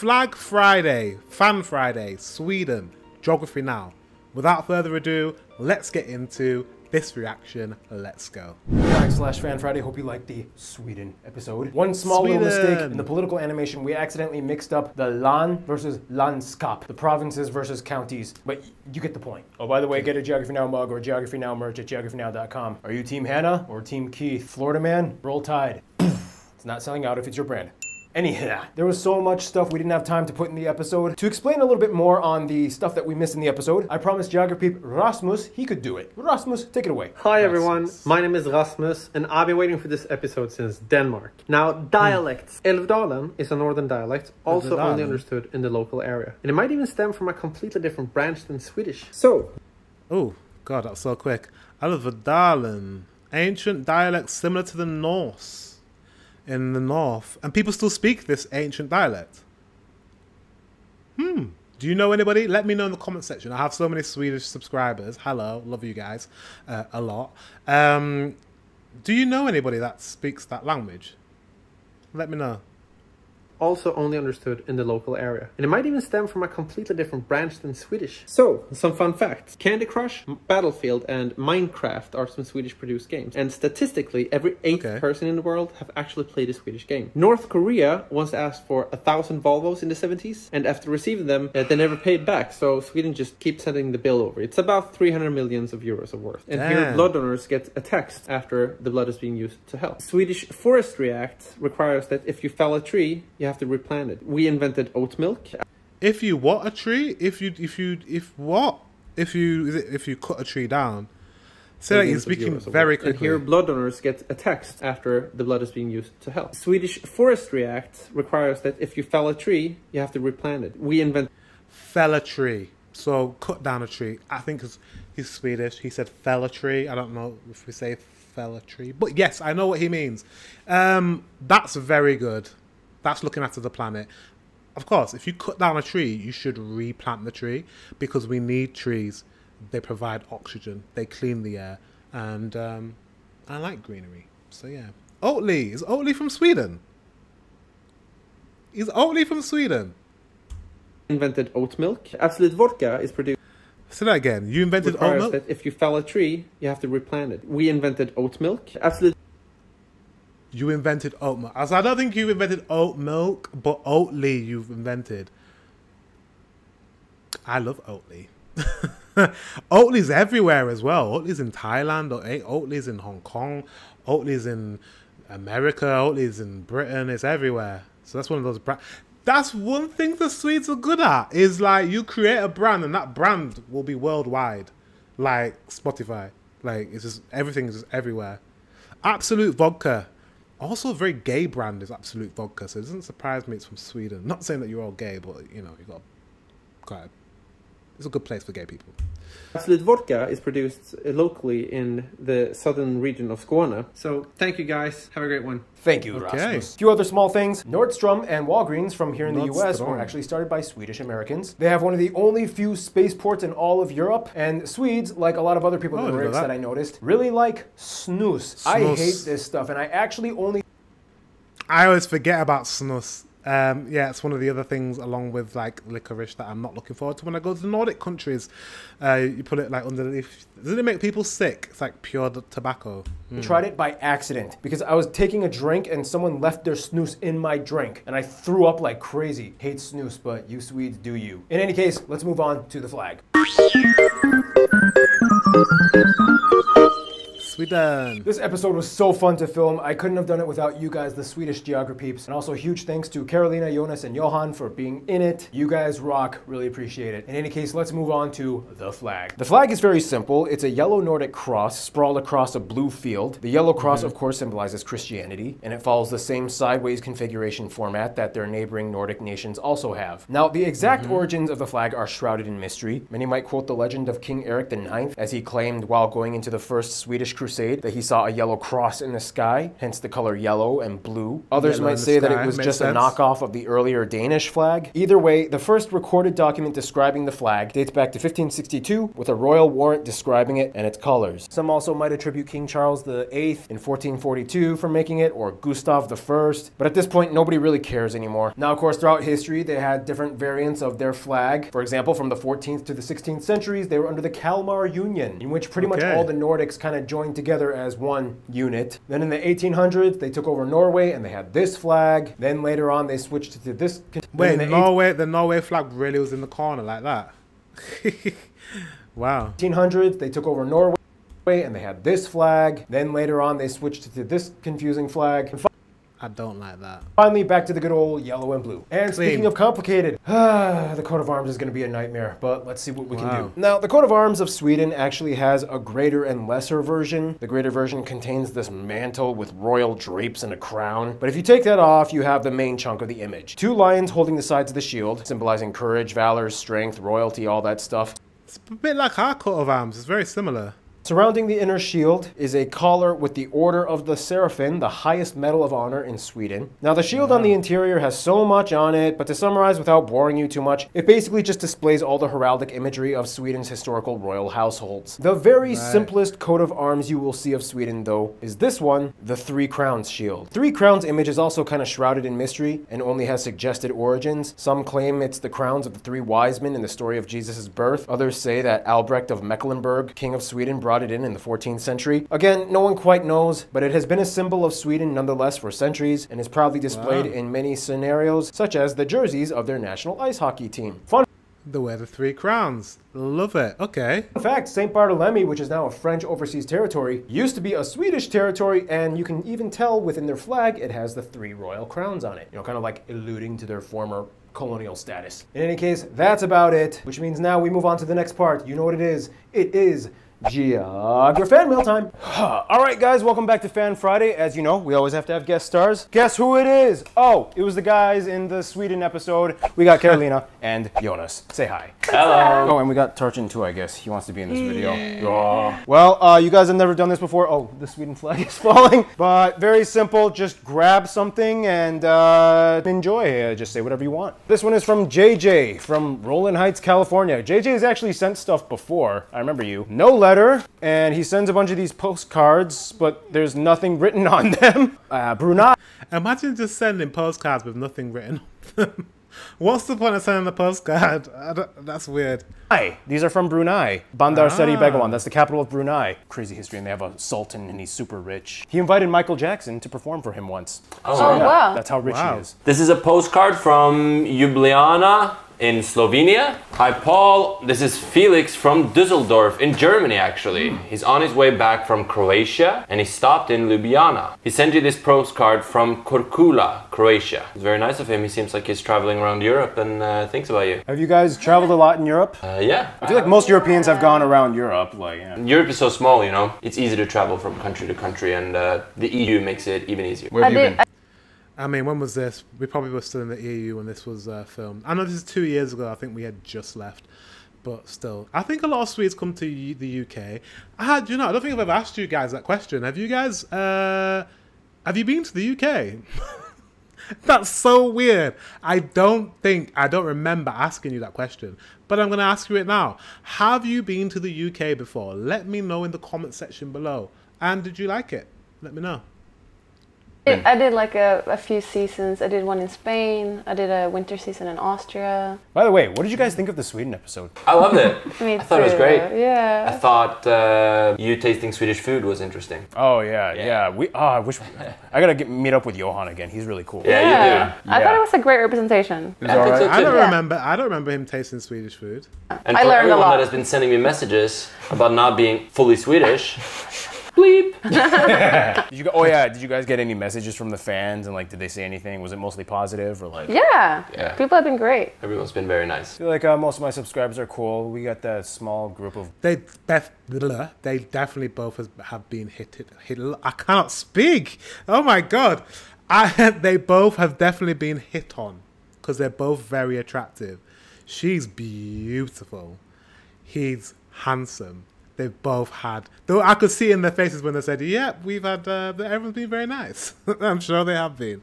Flag Friday, Fan Friday, Sweden, Geography Now. Without further ado, let's get into this reaction. Let's go. Flag slash Fan Friday. Hope you liked the Sweden episode. One small little mistake in the political animation. We accidentally mixed up the LAN versus landskap, the provinces versus counties. But you get the point. Oh, by the way, get a Geography Now mug or Geography Now merch at geographynow.com. Are you Team Hannah or Team Keith? Florida man, roll tide. it's not selling out if it's your brand. Anyhow, there was so much stuff we didn't have time to put in the episode. To explain a little bit more on the stuff that we missed in the episode, I promised Geography Rasmus he could do it. Rasmus, take it away. Hi everyone, my name is Rasmus and I've been waiting for this episode since Denmark. Now, hmm. dialects. Elvdalen is a northern dialect, also Älvdalen. only understood in the local area. And it might even stem from a completely different branch than Swedish. So, Oh, God, that was so quick. Elvdalen. ancient dialect similar to the Norse in the north. And people still speak this ancient dialect. Hmm. Do you know anybody? Let me know in the comment section. I have so many Swedish subscribers. Hello, love you guys uh, a lot. Um, do you know anybody that speaks that language? Let me know. Also only understood in the local area. And it might even stem from a completely different branch than Swedish. So, some fun facts. Candy Crush, Battlefield, and Minecraft are some Swedish produced games. And statistically, every eighth Okay. person in the world have actually played a Swedish game. North Korea once asked for a thousand Volvos in the 70s, and after receiving them, uh, they never paid back. So Sweden just keeps sending the bill over. It's about 300 millions of euros of worth. And here, blood donors get a text after the blood is being used to help. Swedish Forestry Act requires that if you fell a tree, you have to replant it. We invented oat milk. If you what a tree? If you if you if what? If you if you cut a tree down? Say that you're speaking very worth. And here, blood donors get a text after the blood is being used to help. Swedish Forestry Act requires that if you fell a tree, you have to replant it. We invented fell a tree. So cut down a tree. I think 'cause he's Swedish. He said fell a tree. I don't know if we say fell a tree, but yes, I know what he means. Um, that's very good. That's looking after the planet. Of course, if you cut down a tree, you should replant the tree because we need trees. They provide oxygen. They clean the air, and um, I like greenery. So yeah, Oatly is Oatly from Sweden. Is Oatly from Sweden? invented oat milk. Absolut vodka is produced. Say that again. You invented oat milk. that if you fell a tree, you have to replant it. We invented oat milk. Absolut You invented oat milk. I, don't think you invented oat milk, but Oatly you've invented. I love Oatly. Oatly's everywhere as well. Oatly's in Thailand. Eh, Oatly's in Hong Kong. Oatly's in America. Oatly's in Britain. It's everywhere. So that's one of those brands. That's one thing the Swedes are good at. Is like you create a brand and that brand will be worldwide, like Spotify. Like it's just everything is just everywhere. Absolut Vodka. Also, a very gay brand is Absolut Vodka, so it doesn't surprise me it's from Sweden. Not saying that you're all gay, but you know, you've got quite. A, it's a good place for gay people. Absolut vodka is produced uh, locally in the southern region of Skåne. So thank you guys. Have a great one. Thank you, Okay. Rasmus. A few other small things. Nordstrom and Walgreens from here in the US were actually started by Swedish Americans. They have one of the only few spaceports in all of Europe, and Swedes, like a lot of other people in Oh, the didn't Nordics that. that. I noticed, really like snus. I hate this stuff, and I actually only I always forget about snus. Um, yeah, it's one of the other things along with like licorice that I'm not looking forward to when I go to the Nordic countries. Uh, you put it like underneath. Doesn't it make people sick? It's like pure tobacco. Mm. tried it by accident because I was taking a drink and someone left their snus in my drink, and I threw up like crazy. Hate snus, but you Swedes do you. In any case, let's move on to the flag. Sweden. This episode was so fun to film. I couldn't have done it without you guys, the Swedish Geography peeps. And also huge thanks to Carolina, Jonas, and Johan for being in it. You guys rock. Really appreciate it. In any case, let's move on to the flag. The flag is very simple. It's a yellow Nordic cross sprawled across a blue field. The yellow cross, mm-hmm. of course, symbolizes Christianity, and it follows the same sideways configuration format that their neighboring Nordic nations also have. Now, the exact mm-hmm. origins of the flag are shrouded in mystery. Many might quote the legend of King Eric IX, as he claimed while going into the first Swedish crusade crusade that he saw a yellow cross in the sky, hence the color yellow and blue. Others Yellow might say that it was just a knockoff of the earlier Danish flag. Either way, the first recorded document describing the flag dates back to 1562 with a royal warrant describing it and its colors. Some also might attribute King Charles VIII in 1442 for making it or Gustav I, but at this point nobody really cares anymore. Now of course throughout history they had different variants of their flag. For example, from the 14th to the 16th centuries they were under the Kalmar Union in which pretty much all the Nordics kind of joined together as one unit. Then in the 1800s they took over Norway and they had this flag. Then later on they switched to this. Wait, the Norway, the Norway flag really was in the corner like that. wow. 1800s they took over Norway and they had this flag. Then later on they switched to this confusing flag. And I don't like that. finally back to the good old yellow and blue. And Clean. speaking of complicated, the coat of arms is going to be a nightmare, but let's see what we can do. Now, the coat of arms of Sweden actually has a greater and lesser version. The greater version contains this mantle with royal drapes and a crown. But if you take that off, you have the main chunk of the image. Two lions holding the sides of the shield, symbolizing courage, valor, strength, royalty, all that stuff. It's a bit like our coat of arms. It's very similar. Surrounding the inner shield is a collar with the Order of the Seraphim, the highest medal of honor in Sweden. Now, the shield on the interior has so much on it, but to summarize without boring you too much, it basically just displays all the heraldic imagery of Sweden's historical royal households. The very simplest coat of arms you will see of Sweden, though, is this one, the Three Crowns shield. Three Crowns image is also kind of shrouded in mystery and only has suggested origins. Some claim it's the crowns of the three wise men in the story of Jesus' birth. Others say that Albrecht of Mecklenburg, king of Sweden, brought it in in the 14th century. Again, no one quite knows, but it has been a symbol of Sweden nonetheless for centuries and is proudly displayed Wow. in many scenarios, such as the jerseys of their national ice hockey team. Fun The way the three crowns. Love it. Okay. In fact, St. Barthélemy, which is now a French overseas territory, used to be a Swedish territory, and you can even tell within their flag it has the three royal crowns on it. You know, kind of like alluding to their former colonial status. In any case, that's about it, which means now we move on to the next part. You know what it is? It is Geography Fan Mail time. All right, guys, welcome back to Fan Friday. As you know, we always have to have guest stars. Guess who it is? Oh, it was the guys in the Sweden episode. We got Carolina and Jonas. Say hi. Hello. Oh, and we got Turchin too, I guess. He wants to be in this video. Oh. Well, uh, you guys have never done this before. Oh, the Sweden flag is falling. But very simple. Just grab something and uh, enjoy. Uh, just say whatever you want. This one is from JJ from Rowland Heights, California. JJ has actually sent stuff before. I remember you. No letter. And he sends a bunch of these postcards, but there's nothing written on them. Uh, Brunei. Imagine just sending postcards with nothing written on them. What's the point of sending a postcard? I don't- that's weird. Brunei. These are from Brunei. Bandar Seri Ah. Begawan. That's the capital of Brunei. Crazy history, and they have a sultan, and he's super rich. He invited Michael Jackson to perform for him once. Oh, Yeah, wow. That's how rich Wow. he is. This is a postcard from Ljubljana in Slovenia. Hi, Paul. This is Felix from Dusseldorf in Germany, actually. He's on his way back from Croatia and he stopped in Ljubljana. He sent you this postcard from Korčula, Croatia. It's very nice of him. He seems like he's traveling around Europe and uh, thinks about you. Have you guys traveled a lot in Europe? Uh, yeah. I feel like most Europeans have gone around Europe. Like, yeah. Europe is so small, you know. It's easy to travel from country to country, and uh, the EU makes it even easier. Where I have you been? I mean, when was this? We probably were still in the EU when this was uh, filmed. I know this is two years ago. I think we had just left, but still, I think a lot of Swedes come to U- the UK. I had, you know, I don't think I've ever asked you guys that question. Have you guys, uh, have you been to the UK? That's so weird. I don't think I don't remember asking you that question, but I'm going to ask you it now. Have you been to the UK before? Let me know in the comment section below. And did you like it? Let me know. I I did like a, a few seasons. I did one in Spain. I did a winter season in Austria. By the way, what did you guys think of the Sweden episode? I loved it. Me I thought it was great. Yeah. I thought uh, you tasting Swedish food was interesting. Oh yeah, yeah. We. Oh, I wish. I gotta get, meet up with Johan again. He's really cool. Yeah, you do. I thought it was a great representation. I think so I don't. Yeah. remember. I don't remember him tasting Swedish food. And I for learned a lot. that has been sending me messages about not being fully Swedish, bleep. Did you? go- Oh yeah. Did you guys get any messages from the fans and like, did they say anything? Was it mostly positive or like? Yeah. Yeah. People have been great. Everyone's been very nice. I feel like uh, most of my subscribers are cool. We got that small group of. They def- blah, they definitely both has, have been hit, hit hit. I cannot speak. Oh my god, I they both have definitely been hit on because they're both very attractive. She's beautiful. He's handsome. They've both had. Though I could see in their faces when they said, "Yeah, we've had. Uh, everyone's been very nice." I'm sure they have been.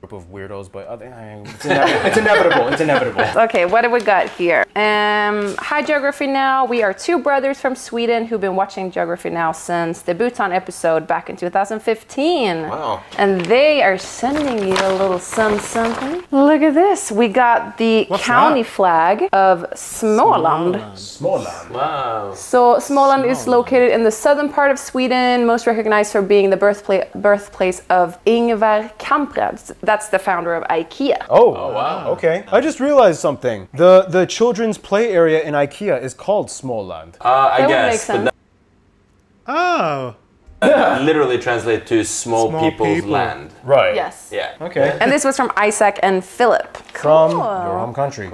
Group of weirdos, but other, it's, inevitable. it's inevitable. It's inevitable. Okay, what have we got here? Um, hi, Geography Now. We are two brothers from Sweden who've been watching Geography Now since the Bhutan episode back in 2015. Wow. And they are sending you a little some something. Look at this. We got the What's county that? flag of Småland. Småland. Wow. So Småland is located in the southern part of Sweden, most recognized for being the birthplace birthplace of Ingvar Kamprad. That's the founder of IKEA. Oh, wow. Okay. I just realized something. The the children's play area in IKEA is called Småland. Uh, I That would guess, make sense. Oh, that literally translate to small, Small people's people. land. Right. Yes. Yeah. Okay. And this was from Isaac and Philip. From Cool. your home country.